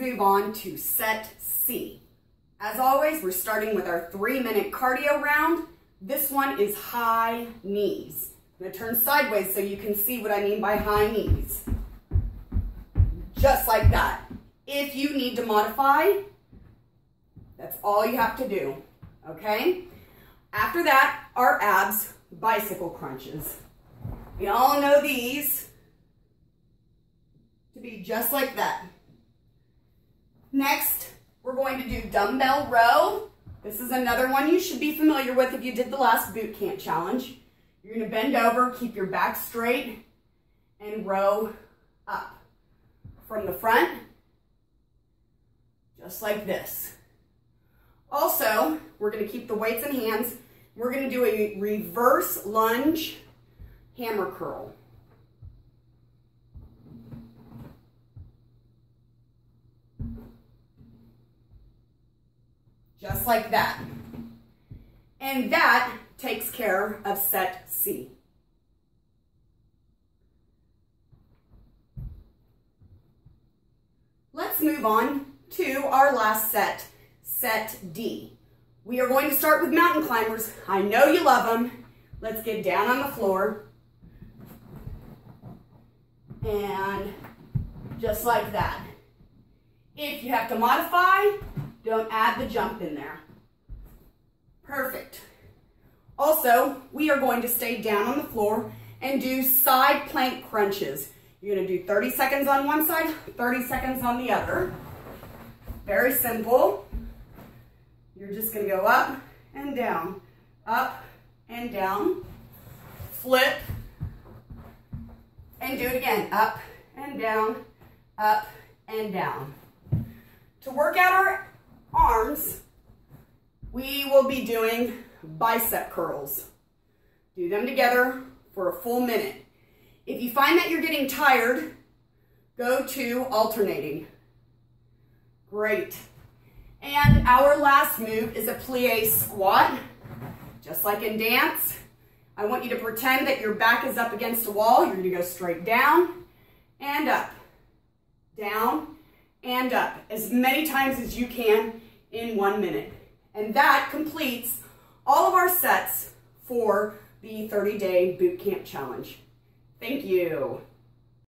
move on to set C. As always, we're starting with our three minute cardio round. This one is high knees. I'm gonna turn sideways so you can see what I mean by high knees. Just like that. If you need to modify, that's all you have to do, okay? After that, our abs bicycle crunches. We all know these to be just like that. Next, we're going to do dumbbell row. This is another one you should be familiar with if you did the last boot camp challenge. You're gonna bend over, keep your back straight, and row up. From the front, just like this. Also, we're gonna keep the weights in hands. We're gonna do a reverse lunge hammer curl. Just like that. And that takes care of set C. Let's move on to our last set, set D. We are going to start with mountain climbers. I know you love them. Let's get down on the floor. And just like that. If you have to modify, don't add the jump in there. Perfect. Also, we are going to stay down on the floor and do side plank crunches. You're gonna do 30 seconds on one side, 30 seconds on the other. Very simple. You're just gonna go up and down, up and down, flip, and do it again. Up and down, up and down. To work out our arms, we will be doing bicep curls. Do them together for a full minute. If you find that you're getting tired, go to alternating. Great. And our last move is a plie squat. Just like in dance, I want you to pretend that your back is up against a wall. You're gonna go straight down and up, down and up, as many times as you can in one minute. And that completes all of our sets for the 30-day boot camp challenge. Thank you.